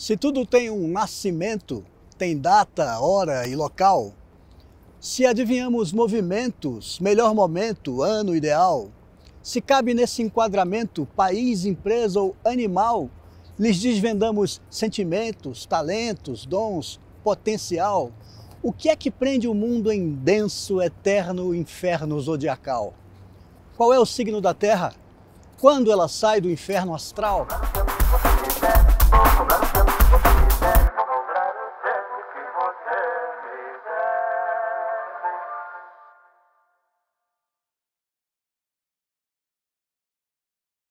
Se tudo tem um nascimento, tem data, hora e local, se adivinhamos movimentos, melhor momento, ano ideal, se cabe nesse enquadramento país, empresa ou animal, lhes desvendamos sentimentos, talentos, dons, potencial. O que é que prende o mundo em denso, eterno inferno zodiacal? Qual é o signo da Terra? Quando ela sai do inferno astral? Happy birthday.